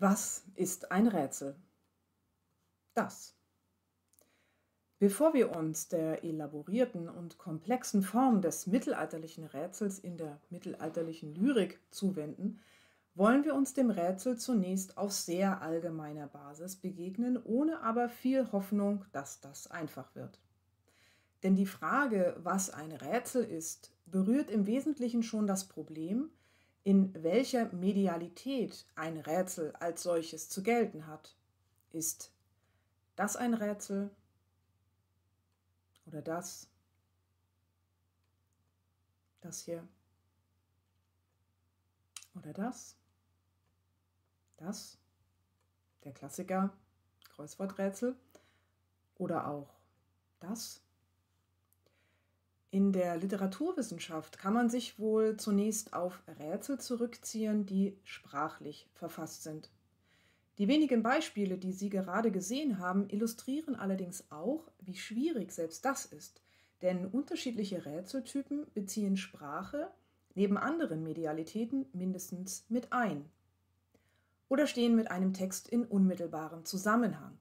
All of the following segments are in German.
Was ist ein Rätsel? Das. Bevor wir uns der elaborierten und komplexen Form des mittelalterlichen Rätsels in der mittelalterlichen Lyrik zuwenden, wollen wir uns dem Rätsel zunächst auf sehr allgemeiner Basis begegnen, ohne aber viel Hoffnung, dass das einfach wird. Denn die Frage, was ein Rätsel ist, berührt im Wesentlichen schon das Problem, in welcher Medialität ein Rätsel als solches zu gelten hat. Ist das ein Rätsel oder das? Das hier oder das? Das? Der Klassiker, Kreuzworträtsel oder auch das? In der Literaturwissenschaft kann man sich wohl zunächst auf Rätsel zurückziehen, die sprachlich verfasst sind. Die wenigen Beispiele, die Sie gerade gesehen haben, illustrieren allerdings auch, wie schwierig selbst das ist, denn unterschiedliche Rätseltypen beziehen Sprache neben anderen Medialitäten mindestens mit ein oder stehen mit einem Text in unmittelbarem Zusammenhang.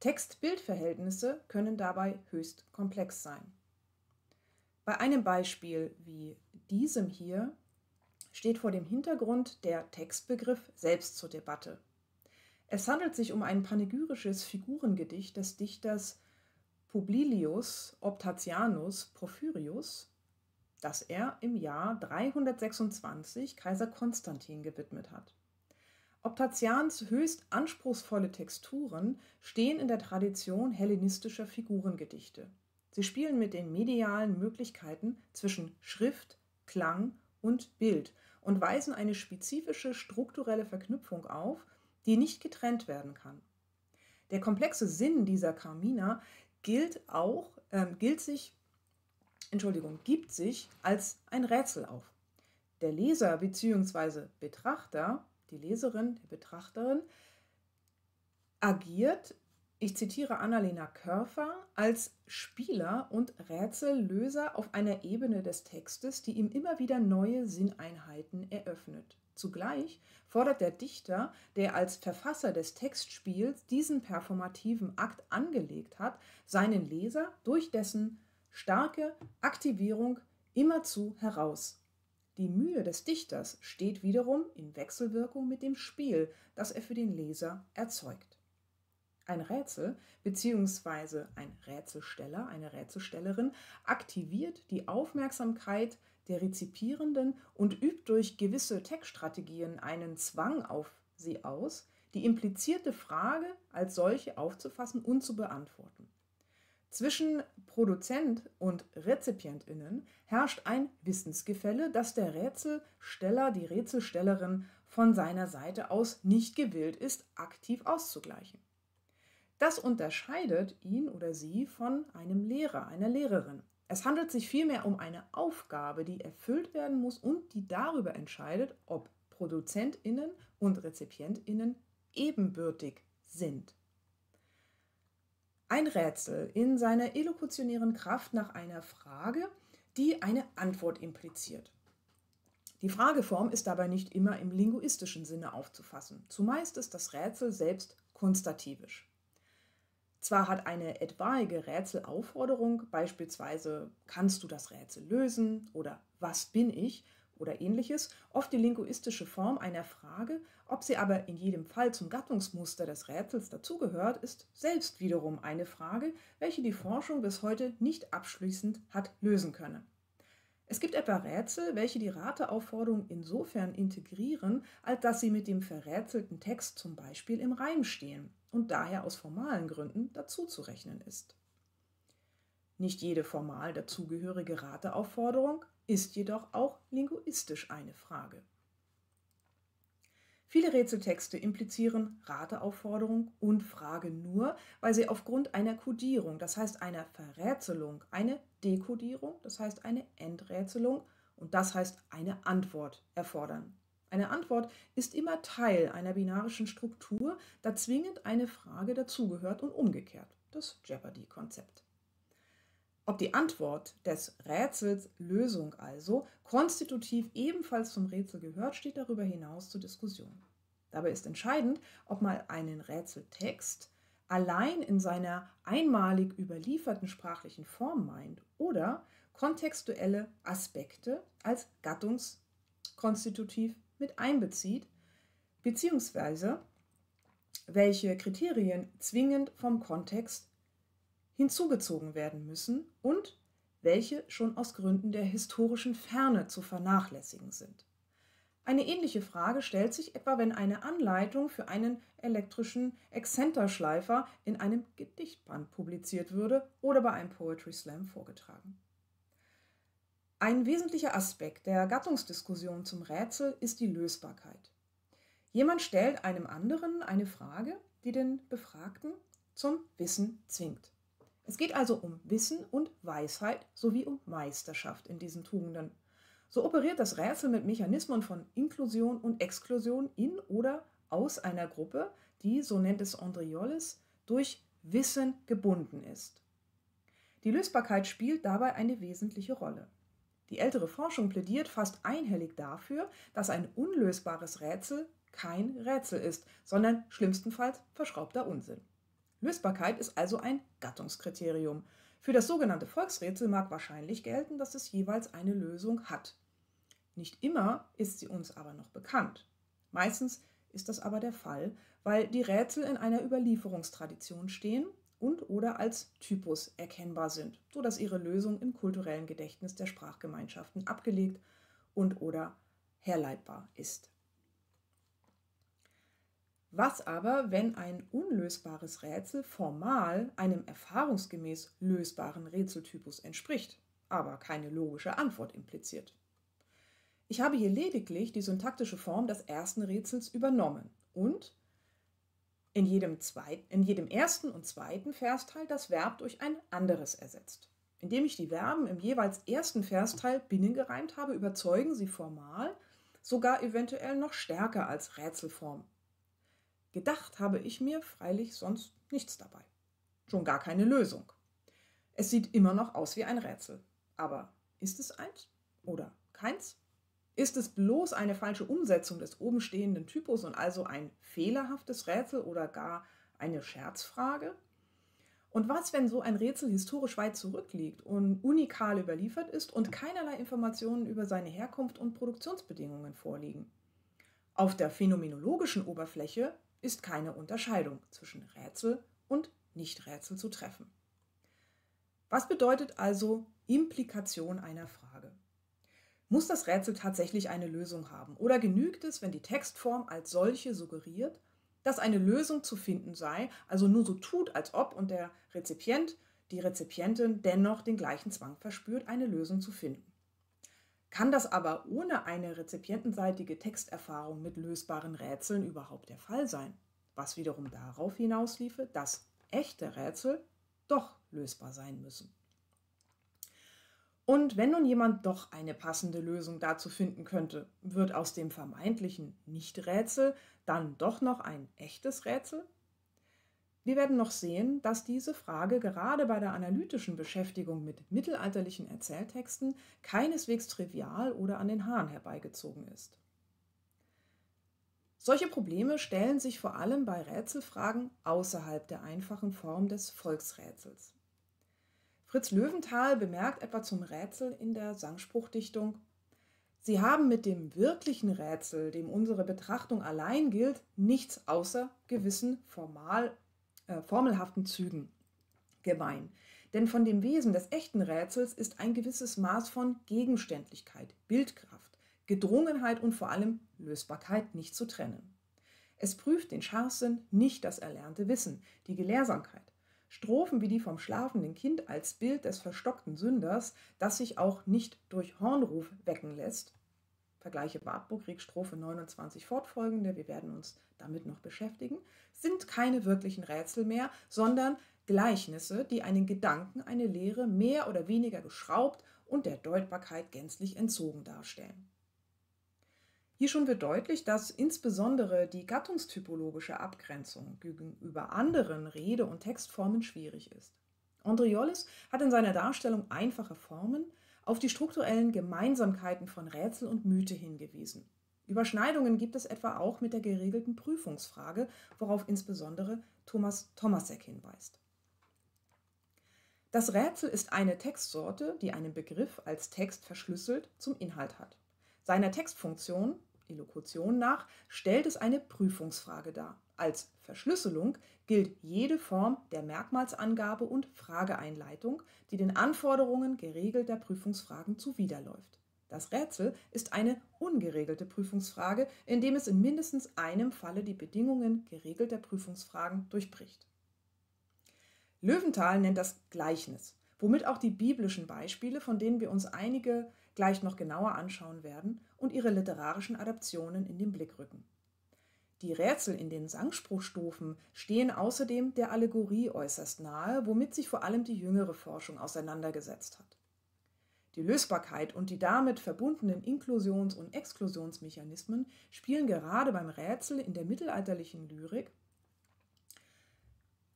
Text-Bild-Verhältnisse können dabei höchst komplex sein. Bei einem Beispiel wie diesem hier steht vor dem Hintergrund der Textbegriff selbst zur Debatte. Es handelt sich um ein panegyrisches Figurengedicht des Dichters Publilius Optatianus Porphyrius, das er im Jahr 326 Kaiser Konstantin gewidmet hat. Optatians höchst anspruchsvolle Texturen stehen in der Tradition hellenistischer Figurengedichte. Sie spielen mit den medialen Möglichkeiten zwischen Schrift, Klang und Bild und weisen eine spezifische strukturelle Verknüpfung auf, die nicht getrennt werden kann. Der komplexe Sinn dieser Carmina gilt auch, äh, gilt sich, Entschuldigung, gibt sich als ein Rätsel auf. Der Leser bzw. Betrachter, die Leserin, die Betrachterin, agiert ich zitiere Annalena Körfer, als Spieler und Rätsellöser auf einer Ebene des Textes, die ihm immer wieder neue Sinneinheiten eröffnet. Zugleich fordert der Dichter, der als Verfasser des Textspiels diesen performativen Akt angelegt hat, seinen Leser durch dessen starke Aktivierung immerzu heraus. Die Mühe des Dichters steht wiederum in Wechselwirkung mit dem Spiel, das er für den Leser erzeugt. Ein Rätsel bzw. ein Rätselsteller, eine Rätselstellerin aktiviert die Aufmerksamkeit der Rezipierenden und übt durch gewisse Textstrategien einen Zwang auf sie aus, die implizierte Frage als solche aufzufassen und zu beantworten. Zwischen Produzent und Rezipientinnen herrscht ein Wissensgefälle, das der Rätselsteller, die Rätselstellerin von seiner Seite aus nicht gewillt ist, aktiv auszugleichen. Das unterscheidet ihn oder sie von einem Lehrer, einer Lehrerin. Es handelt sich vielmehr um eine Aufgabe, die erfüllt werden muss und die darüber entscheidet, ob Produzentinnen und Rezipientinnen ebenbürtig sind. Ein Rätsel in seiner elokutionären Kraft nach einer Frage, die eine Antwort impliziert. Die Frageform ist dabei nicht immer im linguistischen Sinne aufzufassen. Zumeist ist das Rätsel selbst konstativisch. Zwar hat eine etwaige Rätselaufforderung, beispielsweise kannst du das Rätsel lösen oder was bin ich oder ähnliches, oft die linguistische Form einer Frage, ob sie aber in jedem Fall zum Gattungsmuster des Rätsels dazugehört, ist selbst wiederum eine Frage, welche die Forschung bis heute nicht abschließend hat lösen können. Es gibt etwa Rätsel, welche die Rateaufforderung insofern integrieren, als dass sie mit dem verrätselten Text zum Beispiel im Reim stehen und daher aus formalen Gründen dazuzurechnen ist. Nicht jede formal dazugehörige Rateaufforderung ist jedoch auch linguistisch eine Frage. Viele Rätseltexte implizieren Rateaufforderung und Frage nur, weil sie aufgrund einer Kodierung, das heißt einer Verrätselung, eine Dekodierung, das heißt eine Enträtselung und das heißt eine Antwort erfordern. Eine Antwort ist immer Teil einer binarischen Struktur, da zwingend eine Frage dazugehört und umgekehrt. Das Jeopardy-Konzept. Ob die Antwort des Rätsels Lösung also konstitutiv ebenfalls zum Rätsel gehört, steht darüber hinaus zur Diskussion. Dabei ist entscheidend, ob man einen Rätseltext allein in seiner einmalig überlieferten sprachlichen Form meint oder kontextuelle Aspekte als gattungskonstitutiv mit einbezieht, beziehungsweise welche Kriterien zwingend vom Kontext hinzugezogen werden müssen und welche schon aus Gründen der historischen Ferne zu vernachlässigen sind. Eine ähnliche Frage stellt sich etwa, wenn eine Anleitung für einen elektrischen Exzenterschleifer in einem Gedichtband publiziert würde oder bei einem Poetry Slam vorgetragen. Ein wesentlicher Aspekt der Gattungsdiskussion zum Rätsel ist die Lösbarkeit. Jemand stellt einem anderen eine Frage, die den Befragten zum Wissen zwingt. Es geht also um Wissen und Weisheit sowie um Meisterschaft in diesen Tugenden. So operiert das Rätsel mit Mechanismen von Inklusion und Exklusion in oder aus einer Gruppe, die, so nennt es Andrioles, durch Wissen gebunden ist. Die Lösbarkeit spielt dabei eine wesentliche Rolle. Die ältere Forschung plädiert fast einhellig dafür, dass ein unlösbares Rätsel kein Rätsel ist, sondern schlimmstenfalls verschraubter Unsinn. Lösbarkeit ist also ein Gattungskriterium. Für das sogenannte Volksrätsel mag wahrscheinlich gelten, dass es jeweils eine Lösung hat. Nicht immer ist sie uns aber noch bekannt. Meistens ist das aber der Fall, weil die Rätsel in einer Überlieferungstradition stehen und oder als Typus erkennbar sind, sodass ihre Lösung im kulturellen Gedächtnis der Sprachgemeinschaften abgelegt und oder herleitbar ist. Was aber, wenn ein unlösbares Rätsel formal einem erfahrungsgemäß lösbaren Rätseltypus entspricht, aber keine logische Antwort impliziert? Ich habe hier lediglich die syntaktische Form des ersten Rätsels übernommen und in jedem, zweit, in jedem ersten und zweiten Versteil das Verb durch ein anderes ersetzt. Indem ich die Verben im jeweils ersten Versteil binnengereimt habe, überzeugen sie formal sogar eventuell noch stärker als Rätselform Gedacht habe ich mir freilich sonst nichts dabei. Schon gar keine Lösung. Es sieht immer noch aus wie ein Rätsel. Aber ist es eins oder keins? Ist es bloß eine falsche Umsetzung des oben stehenden Typus und also ein fehlerhaftes Rätsel oder gar eine Scherzfrage? Und was, wenn so ein Rätsel historisch weit zurückliegt und unikal überliefert ist und keinerlei Informationen über seine Herkunft und Produktionsbedingungen vorliegen? Auf der phänomenologischen Oberfläche ist keine Unterscheidung zwischen Rätsel und Nichträtsel zu treffen. Was bedeutet also Implikation einer Frage? Muss das Rätsel tatsächlich eine Lösung haben oder genügt es, wenn die Textform als solche suggeriert, dass eine Lösung zu finden sei, also nur so tut, als ob und der Rezipient, die Rezipientin dennoch den gleichen Zwang verspürt, eine Lösung zu finden? Kann das aber ohne eine rezipientenseitige Texterfahrung mit lösbaren Rätseln überhaupt der Fall sein? Was wiederum darauf hinausliefe, dass echte Rätsel doch lösbar sein müssen. Und wenn nun jemand doch eine passende Lösung dazu finden könnte, wird aus dem vermeintlichen Nicht-Rätsel dann doch noch ein echtes Rätsel? Wir werden noch sehen, dass diese Frage gerade bei der analytischen Beschäftigung mit mittelalterlichen Erzähltexten keineswegs trivial oder an den Haaren herbeigezogen ist. Solche Probleme stellen sich vor allem bei Rätselfragen außerhalb der einfachen Form des Volksrätsels. Fritz Löwenthal bemerkt etwa zum Rätsel in der Sangspruchdichtung Sie haben mit dem wirklichen Rätsel, dem unsere Betrachtung allein gilt, nichts außer gewissen formal äh, formelhaften Zügen gemein. Denn von dem Wesen des echten Rätsels ist ein gewisses Maß von Gegenständlichkeit, Bildkraft, Gedrungenheit und vor allem Lösbarkeit nicht zu trennen. Es prüft den Scharfsinn, nicht das erlernte Wissen, die Gelehrsamkeit. Strophen wie die vom schlafenden Kind als Bild des verstockten Sünders, das sich auch nicht durch Hornruf wecken lässt, Vergleiche Wartburg, Strophe 29 fortfolgende, wir werden uns damit noch beschäftigen, sind keine wirklichen Rätsel mehr, sondern Gleichnisse, die einen Gedanken, eine Lehre mehr oder weniger geschraubt und der Deutbarkeit gänzlich entzogen darstellen. Hier schon wird deutlich, dass insbesondere die gattungstypologische Abgrenzung gegenüber anderen Rede- und Textformen schwierig ist. Andriolis hat in seiner Darstellung einfache Formen, auf die strukturellen Gemeinsamkeiten von Rätsel und Mythe hingewiesen. Überschneidungen gibt es etwa auch mit der geregelten Prüfungsfrage, worauf insbesondere Thomas Tomasek hinweist. Das Rätsel ist eine Textsorte, die einen Begriff als Text verschlüsselt zum Inhalt hat. Seiner Textfunktion, Elokution nach, stellt es eine Prüfungsfrage dar. Als Verschlüsselung gilt jede Form der Merkmalsangabe und Frageeinleitung, die den Anforderungen geregelter Prüfungsfragen zuwiderläuft. Das Rätsel ist eine ungeregelte Prüfungsfrage, indem es in mindestens einem Falle die Bedingungen geregelter Prüfungsfragen durchbricht. Löwenthal nennt das Gleichnis, womit auch die biblischen Beispiele, von denen wir uns einige gleich noch genauer anschauen werden, und ihre literarischen Adaptionen in den Blick rücken. Die Rätsel in den Sangspruchstufen stehen außerdem der Allegorie äußerst nahe, womit sich vor allem die jüngere Forschung auseinandergesetzt hat. Die Lösbarkeit und die damit verbundenen Inklusions- und Exklusionsmechanismen spielen gerade beim Rätsel in der mittelalterlichen Lyrik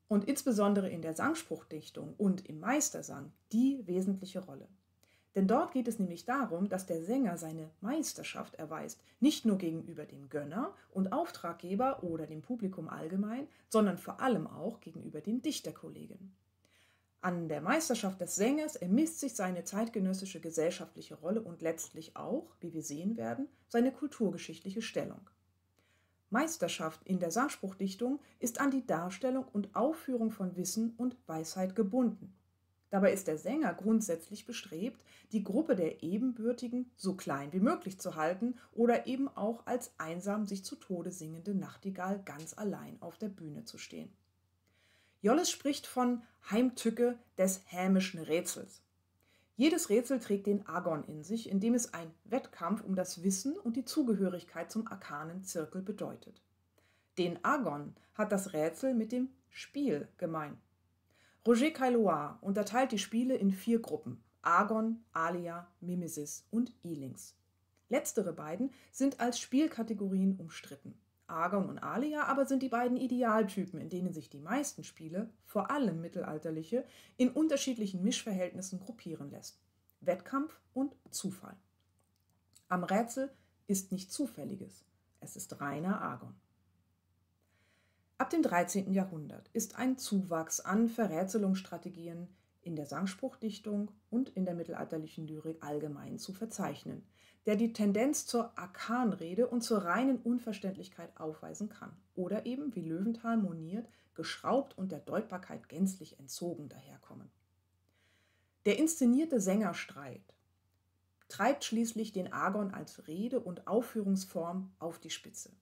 und insbesondere in der Sangspruchdichtung und im Meistersang die wesentliche Rolle. Denn dort geht es nämlich darum, dass der Sänger seine Meisterschaft erweist, nicht nur gegenüber dem Gönner und Auftraggeber oder dem Publikum allgemein, sondern vor allem auch gegenüber den Dichterkollegen. An der Meisterschaft des Sängers ermisst sich seine zeitgenössische gesellschaftliche Rolle und letztlich auch, wie wir sehen werden, seine kulturgeschichtliche Stellung. Meisterschaft in der Sachspruchdichtung ist an die Darstellung und Aufführung von Wissen und Weisheit gebunden. Dabei ist der Sänger grundsätzlich bestrebt, die Gruppe der Ebenbürtigen so klein wie möglich zu halten oder eben auch als einsam sich zu Tode singende Nachtigall ganz allein auf der Bühne zu stehen. Jolles spricht von Heimtücke des hämischen Rätsels. Jedes Rätsel trägt den Agon in sich, indem es ein Wettkampf um das Wissen und die Zugehörigkeit zum arkanen Zirkel bedeutet. Den Agon hat das Rätsel mit dem Spiel gemein. Roger Caillois unterteilt die Spiele in vier Gruppen: Agon, Alia, Mimesis und Ilings. Letztere beiden sind als Spielkategorien umstritten. Argon und Alia aber sind die beiden Idealtypen, in denen sich die meisten Spiele, vor allem mittelalterliche, in unterschiedlichen Mischverhältnissen gruppieren lässt. Wettkampf und Zufall. Am Rätsel ist nicht Zufälliges, es ist reiner Argon. Ab dem 13. Jahrhundert ist ein Zuwachs an Verrätselungsstrategien in der Sangspruchdichtung und in der mittelalterlichen Lyrik allgemein zu verzeichnen, der die Tendenz zur Arkanrede und zur reinen Unverständlichkeit aufweisen kann oder eben, wie Löwenthal moniert, geschraubt und der Deutbarkeit gänzlich entzogen daherkommen. Der inszenierte Sängerstreit treibt schließlich den Argon als Rede- und Aufführungsform auf die Spitze.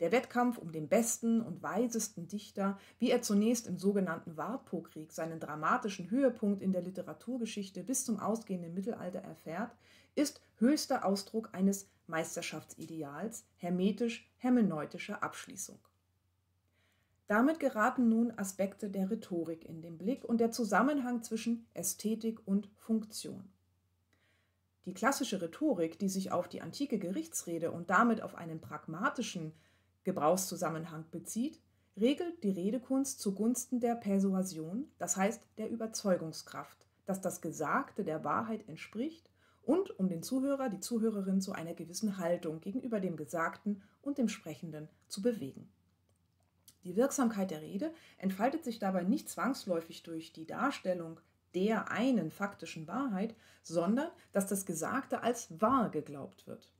Der Wettkampf um den besten und weisesten Dichter, wie er zunächst im sogenannten Wartpo-Krieg seinen dramatischen Höhepunkt in der Literaturgeschichte bis zum ausgehenden Mittelalter erfährt, ist höchster Ausdruck eines Meisterschaftsideals hermetisch-hermeneutischer Abschließung. Damit geraten nun Aspekte der Rhetorik in den Blick und der Zusammenhang zwischen Ästhetik und Funktion. Die klassische Rhetorik, die sich auf die antike Gerichtsrede und damit auf einen pragmatischen Gebrauchszusammenhang bezieht, regelt die Redekunst zugunsten der Persuasion, das heißt der Überzeugungskraft, dass das Gesagte der Wahrheit entspricht und um den Zuhörer, die Zuhörerin zu einer gewissen Haltung gegenüber dem Gesagten und dem Sprechenden zu bewegen. Die Wirksamkeit der Rede entfaltet sich dabei nicht zwangsläufig durch die Darstellung der einen faktischen Wahrheit, sondern dass das Gesagte als wahr geglaubt wird.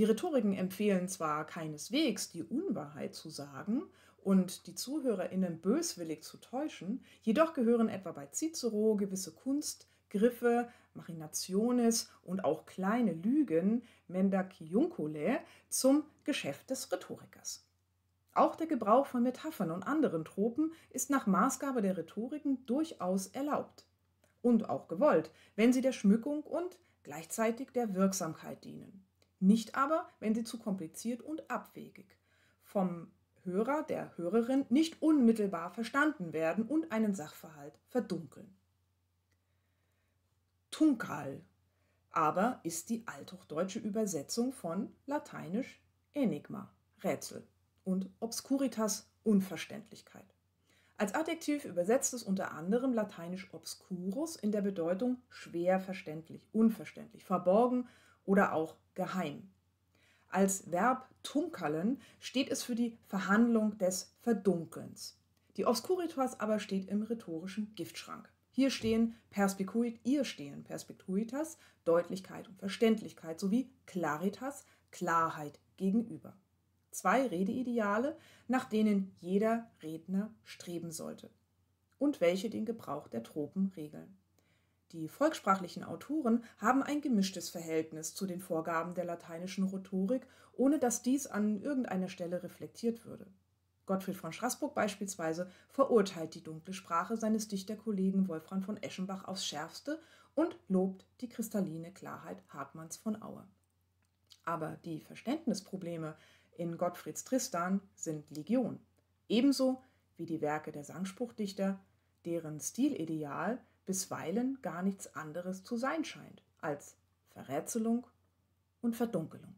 Die Rhetoriken empfehlen zwar keineswegs, die Unwahrheit zu sagen und die ZuhörerInnen böswillig zu täuschen, jedoch gehören etwa bei Cicero gewisse Kunstgriffe Machinationes und auch kleine Lügen, Mendaciunculae, zum Geschäft des Rhetorikers. Auch der Gebrauch von Metaphern und anderen Tropen ist nach Maßgabe der Rhetoriken durchaus erlaubt und auch gewollt, wenn sie der Schmückung und gleichzeitig der Wirksamkeit dienen. Nicht aber, wenn sie zu kompliziert und abwegig vom Hörer, der Hörerin nicht unmittelbar verstanden werden und einen Sachverhalt verdunkeln. Tunkal, aber ist die althochdeutsche Übersetzung von lateinisch Enigma, Rätsel und Obscuritas, Unverständlichkeit. Als Adjektiv übersetzt es unter anderem lateinisch obscurus in der Bedeutung schwer verständlich, unverständlich, verborgen oder auch geheim. Als Verb tunkalen steht es für die Verhandlung des Verdunkelns. Die Obscuritas aber steht im rhetorischen Giftschrank. Hier stehen Perspicuit, ihr stehen Perspicuitas, Deutlichkeit und Verständlichkeit sowie Claritas, Klarheit gegenüber. Zwei Redeideale, nach denen jeder Redner streben sollte und welche den Gebrauch der Tropen regeln. Die volkssprachlichen Autoren haben ein gemischtes Verhältnis zu den Vorgaben der lateinischen Rhetorik, ohne dass dies an irgendeiner Stelle reflektiert würde. Gottfried von Straßburg beispielsweise verurteilt die dunkle Sprache seines Dichterkollegen Wolfram von Eschenbach aufs Schärfste und lobt die kristalline Klarheit Hartmanns von Aue. Aber die Verständnisprobleme in Gottfrieds Tristan sind Legion, ebenso wie die Werke der Sangspruchdichter, deren Stilideal bisweilen gar nichts anderes zu sein scheint als Verrätselung und Verdunkelung.